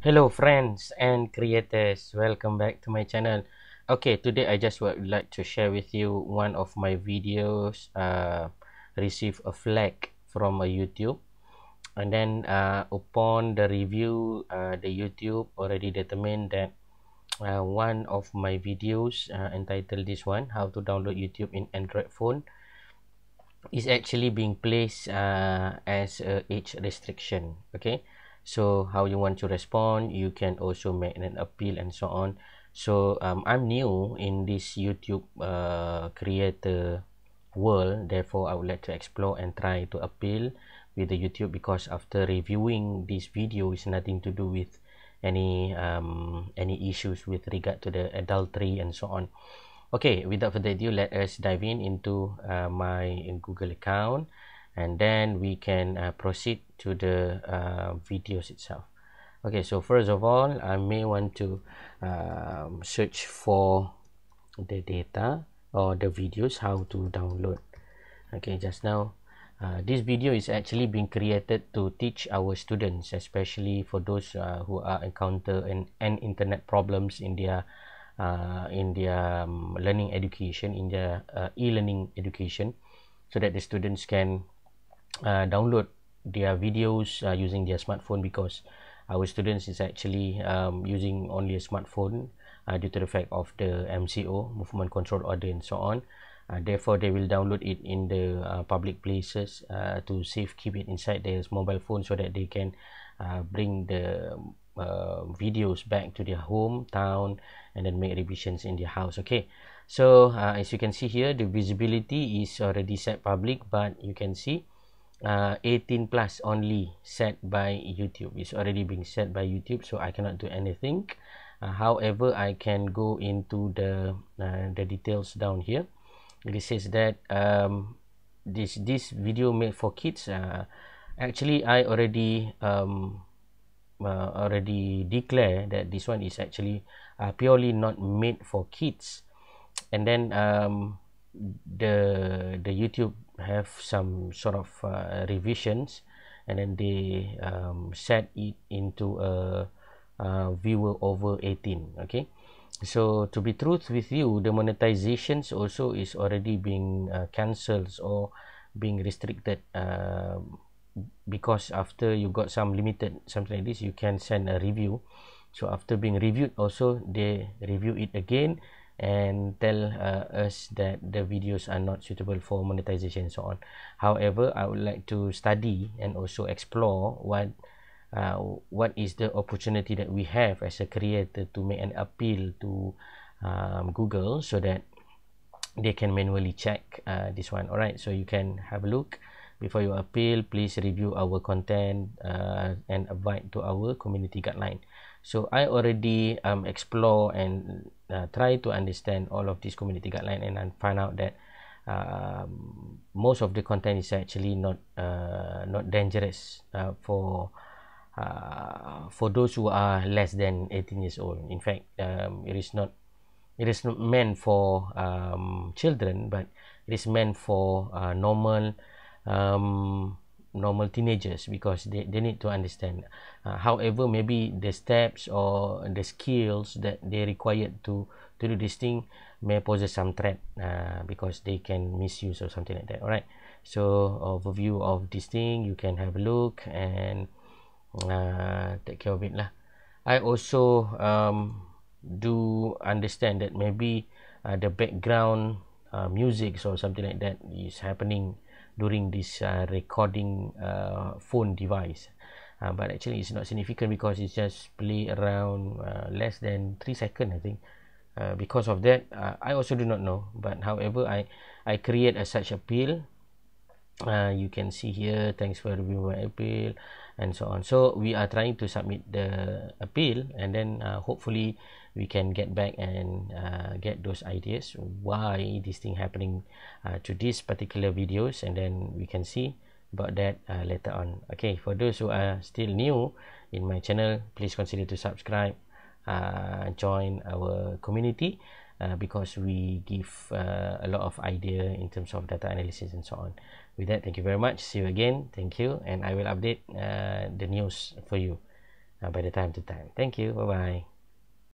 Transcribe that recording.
Hello friends and creators, welcome back to my channel. Okay, today I just would like to share with you one of my videos. Uh, receive a flag from a YouTube. And then uh, upon the review uh, the YouTube already determined that uh, one of my videos uh, entitled this one how to download YouTube in Android phone is actually being placed uh, as a age restriction. Okay so how you want to respond you can also make an appeal and so on. So um, i'm new in this youtube uh, creator world. Therefore i would like to explore and try to appeal with the youtube because after reviewing this video is nothing to do with any um, any issues with regard to the adultery and so on. Okay without further ado let us dive in into uh, my google account and then we can uh, proceed to the uh, videos itself. Okay so first of all I may want to um, search for the data or the videos how to download. Okay just now uh, this video is actually being created to teach our students especially for those uh, who are encounter an, an internet problems in their uh, in their um, learning education in their uh, e-learning education so that the students can uh, download their videos uh, using their smartphone because our students is actually um, using only a smartphone uh, due to the fact of the MCO movement control order and so on. Uh, therefore they will download it in the uh, public places uh, to safe keep it inside their mobile phone so that they can uh, bring the uh, videos back to their hometown and then make revisions in their house. Okay. So uh, as you can see here the visibility is already set public but you can see uh, 18 plus only set by YouTube. It's already being set by YouTube, so I cannot do anything. Uh, however, I can go into the uh, the details down here. It says that um, this this video made for kids. Uh, actually, I already um, uh, already declare that this one is actually uh, purely not made for kids. And then um, the the YouTube have some sort of uh, revisions and then they um, set it into a, a viewer over 18 okay? So to be truth with you the monetizations also is already being uh, cancelled or being restricted uh, because after you got some limited something like this you can send a review. So after being reviewed also they review it again and tell uh, us that the videos are not suitable for monetization and so on. However i would like to study and also explore what uh, what is the opportunity that we have as a creator to make an appeal to um, google so that they can manually check uh, this one. All right so you can have a look. Before you appeal please review our content uh, and abide to our community guideline so i already um, explore and uh, try to understand all of this community guideline and then find out that uh, most of the content is actually not uh, not dangerous uh, for uh, for those who are less than 18 years old. In fact um, it is not it is not meant for um, children but it is meant for uh, normal um, normal teenagers because they, they need to understand. Uh, however maybe the steps or the skills that they required to to do this thing may pose some threat uh, because they can misuse or something like that all right so overview of this thing you can have a look and uh, take care of it lah. I also um, do understand that maybe uh, the background uh, music or something like that is happening during this uh, recording uh, phone device. Uh, but actually it's not significant because it's just play around uh, less than 3 seconds I think. Uh, because of that uh, I also do not know. But however I I create a such appeal. Uh, you can see here thanks for reviewing my appeal and so on. So we are trying to submit the appeal and then uh, hopefully we can get back and uh, get those ideas why this thing happening uh, to these particular videos and then we can see about that uh, later on. Okay for those who are still new in my channel please consider to subscribe uh, join our community uh, because we give uh, a lot of idea in terms of data analysis and so on. With that thank you very much. See you again. Thank you. And i will update uh, the news for you uh, by the time to time. Thank you. Bye bye